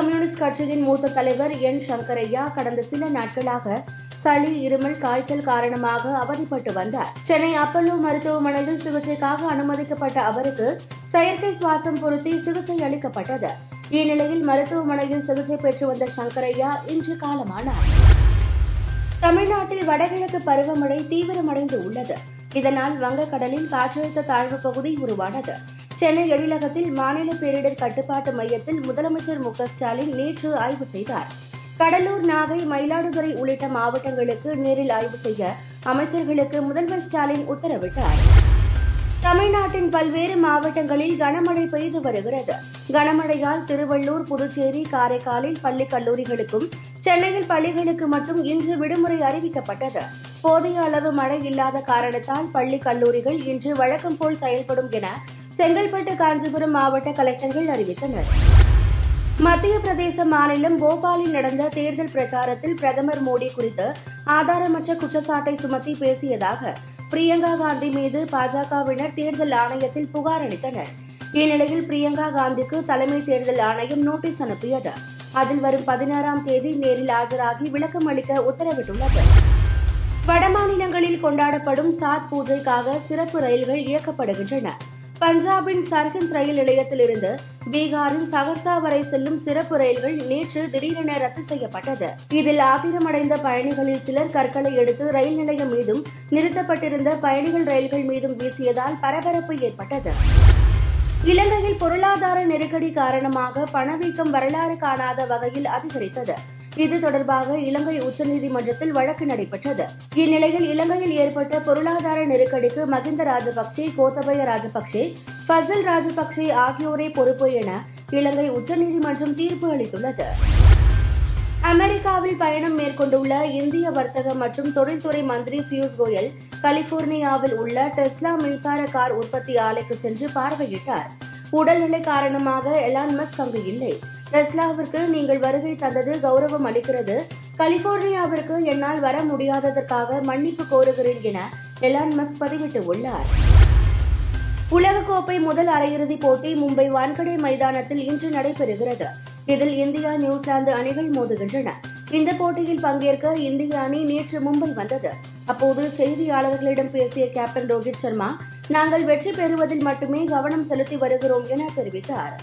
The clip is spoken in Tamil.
கம்யூனிஸ்ட் கட்சியின் மூத்த தலைவர் என். சங்கரையா கடந்த சில நாட்களாக சளி இருமல் காய்ச்சல் காரணமாக அவதிப்பட்டு வந்தார். சென்னை அப்பல்லோ மருத்துவமனையில் சிகிச்சைக்காக அனுமதிக்கப்பட்ட அவருக்கு செயற்கை சுவாசம் பொருத்தி சிகிச்சை அளிக்கப்பட்டது. இந்நிலையில் மருத்துவமனையில் சிகிச்சை பெற்று வந்த சங்கரையா இன்று காலமானார். தமிழ்நாட்டில் வடகிழக்கு பருவமழை தீவிரமடைந்து உள்ளது. இதனால் வங்கக்கடலில் காற்றழுத்த தாழ்வு பகுதி உருவானது. சென்னை எழிலகத்தில் மாநில பேரிடர் கட்டுப்பாட்டு மையத்தில் முதலமைச்சர் மு ஸ்டாலின் நேற்று ஆய்வு செய்தார். கடலூர் நாகை மயிலாடுதுறை உள்ளிட்ட மாவட்டங்களுக்கு நேரில் ஆய்வு செய்ய அமைச்சர்களுக்கு முதல்வர் ஸ்டாலின் உத்தரவிட்டார். தமிழ்நாட்டின் பல்வேறு மாவட்டங்களில் கனமழை பெய்து வருகிறது. கனமழையால் திருவள்ளூர் புதுச்சேரி காரைக்காலில் பள்ளி கல்லூரிகளுக்கும் சென்னையில் பள்ளிகளுக்கு மட்டும் இன்று விடுமுறை அறிவிக்கப்பட்டது. போதிய அளவு மழை இல்லாத காரணத்தால் பள்ளி கல்லூரிகள் இன்று வழக்கம் போல் செயல்படும் என செங்கல்பட்டு காஞ்சிபுரம் மாவட்ட கலெக்டர்கள் அறிவித்தனர். மத்திய பிரதேச மாநிலம் போபாலில் நடந்த தேர்தல் பிரச்சாரத்தில் பிரதமர் மோடி குறித்து ஆதாரமற்ற குற்றச்சாட்டை சுமத்தி பேசியதாக பிரியங்கா காந்தி மீது பாஜகவினர் தேர்தல் ஆணையத்தில் புகார் அளித்தனர். இந்நிலையில் பிரியங்கா காந்திக்கு தலைமை தேர்தல் ஆணையம் நோட்டீஸ் அனுப்பியது. அதில் வரும் பதினாறாம் தேதி நேரில் ஆஜராகி விளக்கம் அளிக்க உத்தரவிட்டுள்ளது. வடமாநிலங்களில் கொண்டாடப்படும் சாத் பூஜைக்காக சிறப்பு ரயில்கள் இயக்கப்படுகின்றன. பஞ்சாபின் சர்ஹிந்த் ரயில் நிலையத்திலிருந்து பீகாரின் சகர்சா வரை செல்லும் சிறப்பு ரயில்கள் நேற்று திடீரென ரத்து செய்யப்பட்டது. இதில் ஆத்திரமடைந்த பயணிகளில் சிலர் கற்களை எடுத்து ரயில் நிலையம் மீதும் நிறுத்தப்பட்டிருந்த பயணிகள் ரயில்கள் மீதும் வீசியதால் பரபரப்பு ஏற்பட்டது. இலங்கையில் பொருளாதார நெருக்கடி காரணமாக பணவீக்கம் வரலாறு காணாத வகையில் அதிகரித்தது. இது தொடர்பாக இலங்கை உச்சநீதிமன்றத்தில் வழக்கு நடைபெற்றது. இந்நிலையில் இலங்கையில் ஏற்பட்ட பொருளாதார நெருக்கடிக்கு மகிந்த ராஜபக்சே கோத்தபய ராஜபக்சே ஃபசல் ராஜபக்சே ஆகியோரே பொறுப்பு என இலங்கை உச்சநீதிமன்றம் தீர்ப்பு அளித்துள்ளது. அமெரிக்காவில் பயணம் மேற்கொண்டுள்ள இந்திய வர்த்தக மற்றும் தொழில்துறை மந்திரி பியூஷ் கோயல் கலிபோர்னியாவில் உள்ள டெஸ்லா மின்சார கார் உற்பத்தி ஆலைக்கு சென்று பார்வையிட்டார். உடல்நிலை காரணமாக எலான் மஸ்க் அங்கு இல்லை. டெஸ்லாவிற்கு நீங்கள் வருகை தந்தது கௌரவம் அளிக்கிறது. கலிபோர்னியாவிற்கு என்னால் வர முடியாததற்காக மன்னிப்பு கோருகிறேன் என எலான் மஸ்க் பதிவிட்டுள்ளார் உலகக்கோப்பை முதல் அரையிறுதிப் போட்டி மும்பை வான்கடே மைதானத்தில் இன்று நடைபெறுகிறது. இதில் இந்தியா நியூசிலாந்து அணிகள் மோதுகின்றன. இந்த போட்டியில் பங்கேற்க இந்திய அணி நேற்று மும்பை வந்தது. அப்போது செய்தியாளர்களிடம் பேசிய கேப்டன் ரோஹித் சர்மா நாங்கள் வெற்றி பெறுவதில் மட்டுமே கவனம் செலுத்தி வருகிறோம் என தெரிவித்தார்.